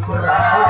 Kur'an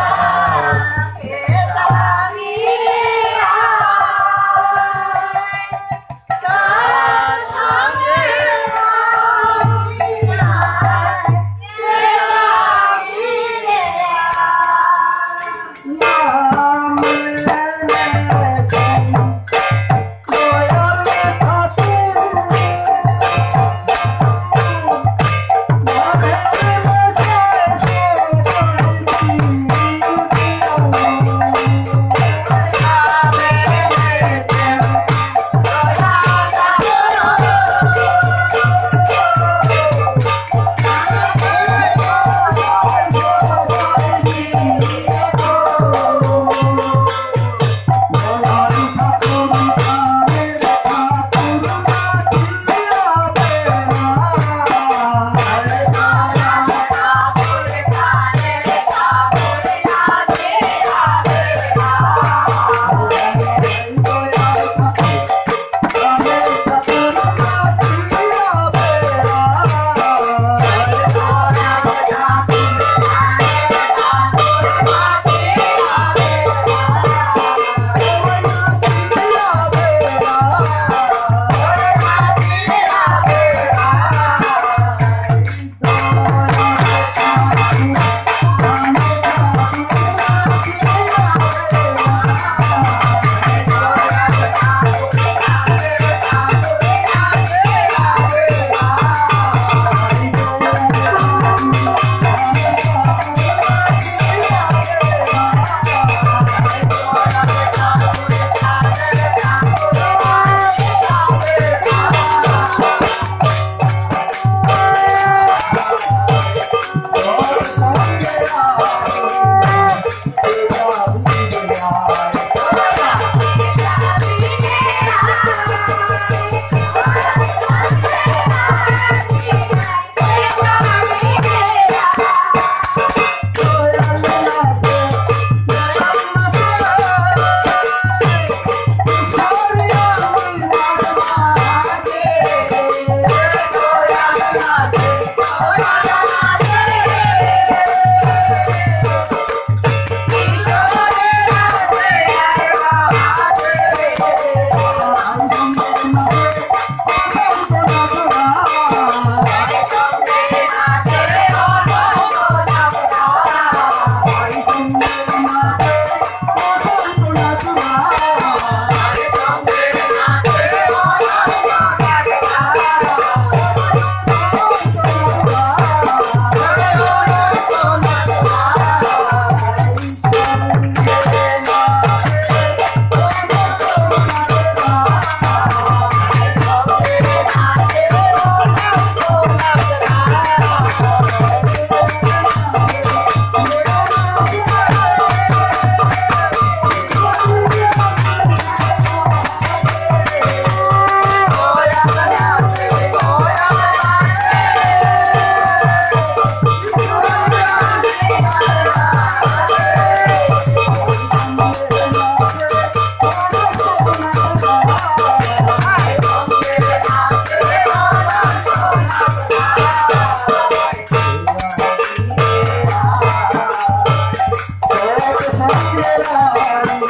Maria.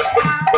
Thank you.